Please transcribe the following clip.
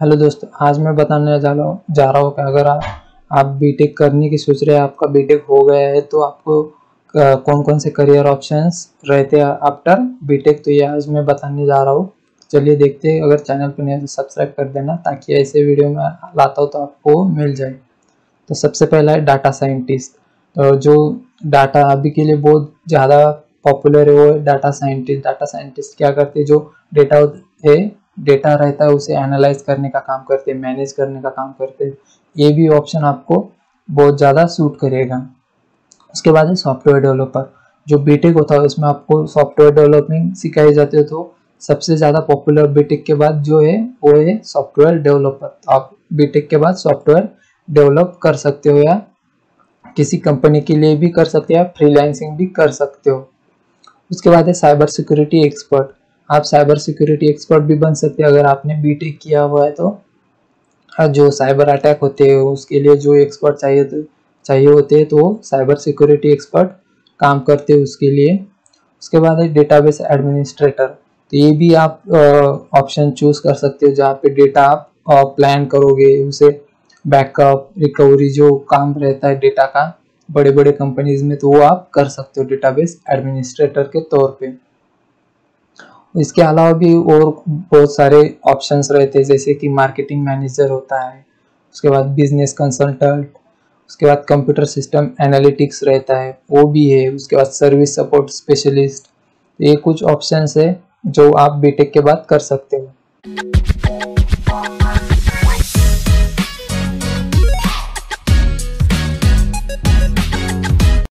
Hello दोस्तों, आज मैं बताने जा रहा हूँ, जा रहा हूँ कि अगर आप आप बीटेक करने की सोच रहे हैं, आपका बीटेक हो गया है तो आपको कौन कौन से करियर ऑप्शंस रहते हैं आफ्टर बीटेक तो ये आज मैं बताने जा रहा हूँ। चलिए देखते हैं, अगर चैनल पर नहीं तो सब्सक्राइब कर देना, ताकि ऐसे वीडियो में लाता हूँ तो आपको मिल जाए। तो सबसे पहला है डाटा साइंटिस्ट तो जो डाटा अभी के लिए बहुत ज़्यादा पॉपुलर है वो डाटा साइंटिस्ट डाटा साइंटिस्ट क्या करते हैं? जो डेटा है डेटा रहता है, उसे एनालाइज करने का काम करते हैं मैनेज करने का काम करते हैं। ये भी ऑप्शन आपको बहुत ज़्यादा सूट करेगा। उसके बाद है सॉफ्टवेयर डेवलपर जो बीटेक होता है, उसमें आपको सॉफ्टवेयर डेवलपिंग सिखाई जाती है। तो सबसे ज़्यादा पॉपुलर बीटेक के बाद जो है, वो है सॉफ्टवेयर डेवलपर तो आप बीटेक के बाद सॉफ्टवेयर डेवलप कर सकते हो या किसी कंपनी के लिए भी कर सकते हो या फ्रीलांसिंग भी कर सकते हो। उसके बाद है साइबर सिक्योरिटी एक्सपर्ट आप साइबर सिक्योरिटी एक्सपर्ट भी बन सकते हैं, अगर आपने बीटेक किया हुआ है तो। जो साइबर अटैक होते हैं, उसके लिए जो एक्सपर्ट चाहिए तो चाहिए होते हैं तो साइबर सिक्योरिटी एक्सपर्ट काम करते हैं उसके लिए। उसके बाद है डेटाबेस एडमिनिस्ट्रेटर तो ये भी आप ऑप्शन चूज़ कर सकते हो, जहाँ पे डेटा आप प्लान करोगे, उसे बैकअप रिकवरी जो काम रहता है डेटा का बड़े बड़े कंपनीज़ में तो वो आप कर सकते हो डेटाबेस एडमिनिस्ट्रेटर के तौर पे। इसके अलावा भी और बहुत सारे ऑप्शंस रहते हैं, जैसे कि मार्केटिंग मैनेजर होता है, उसके बाद बिज़नेस कंसल्टेंट उसके बाद कंप्यूटर सिस्टम एनालिटिक्स रहता है, वो भी है, उसके बाद सर्विस सपोर्ट स्पेशलिस्ट ये कुछ ऑप्शंस है जो आप बीटेक के बाद कर सकते हो।